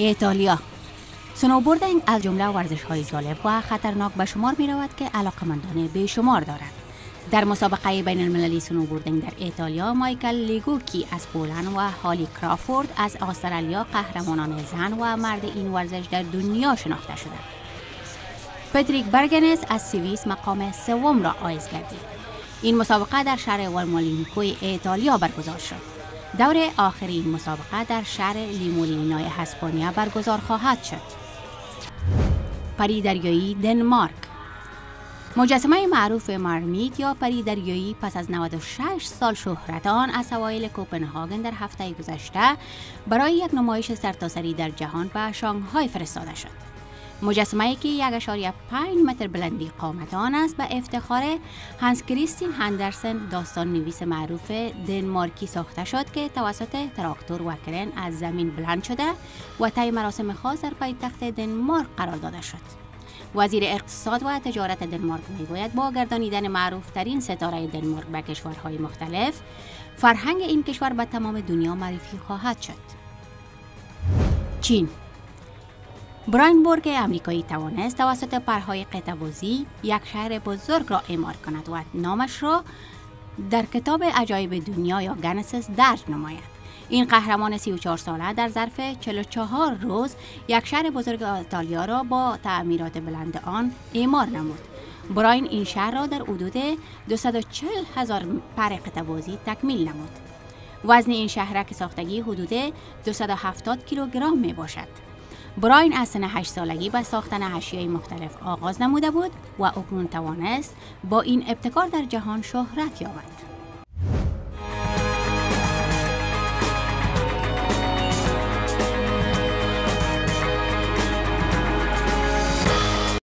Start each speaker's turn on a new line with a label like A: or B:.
A: ایتالیا snowboarding از جمله ورزش های جالب و خطرناک به شمار می رود که علاقمندان بیشمار دارد. در مسابقه بین المللی snowboarding در ایتالیا مایکل لیگوکی از پولند و هالی کرافورد از استرالیا قهرمانان زن و مرد این ورزش در دنیا شناخته شدند. پتریک برگنس از سوئیس مقام سوم را حایز گردید. این مسابقه در شهر والمالنکوی ایتالیا برگزار شد. دور آخرین مسابقه در شهر لیمولینای هسپانیا برگزار خواهد شد. پری دریایی دنمارک مجسمه معروف مارمیت یا پری دریایی پس از 96 سال شهرت آن از سوایل کوپنهاگن در هفته گذشته برای یک نمایش سرتاسری در جهان به شانگهای فرستاده شد. مجسمه که 1.5 متر بلندی قامت آن است به افتخار هانس کریستین هندرسن داستان نویس معروف دنمارکی ساخته شد که توسط تراکتور و کرن از زمین بلند شده و طی مراسم خاص در پایتخت دنمارک قرار داده شد. وزیر اقتصاد و تجارت دنمارک می‌گوید با گردانیدن معروف ترین ستاره دنمارک به کشورهای مختلف فرهنگ این کشور به تمام دنیا معرفی خواهد شد. چین براینبورگ امریکایی توانست توسط پرهای قطبوزی یک شهر بزرگ را اعمار کند و نامش را در کتاب عجایب دنیا یا گنسس درج نماید. این قهرمان 34 ساله در ظرف 44 روز یک شهر بزرگ ایتالیا را با تعمیرات بلند آن اعمار نمود. براین این شهر را در حدود 240 هزار پر قطبوزی تکمیل نمود. وزن این شهرک ساختگی حدود 270 کیلوگرم می باشد براین از سن 8 سالگی به ساختن اشیای مختلف آغاز نموده بود و اکنون توانست با این ابتکار در جهان شهرت یابد.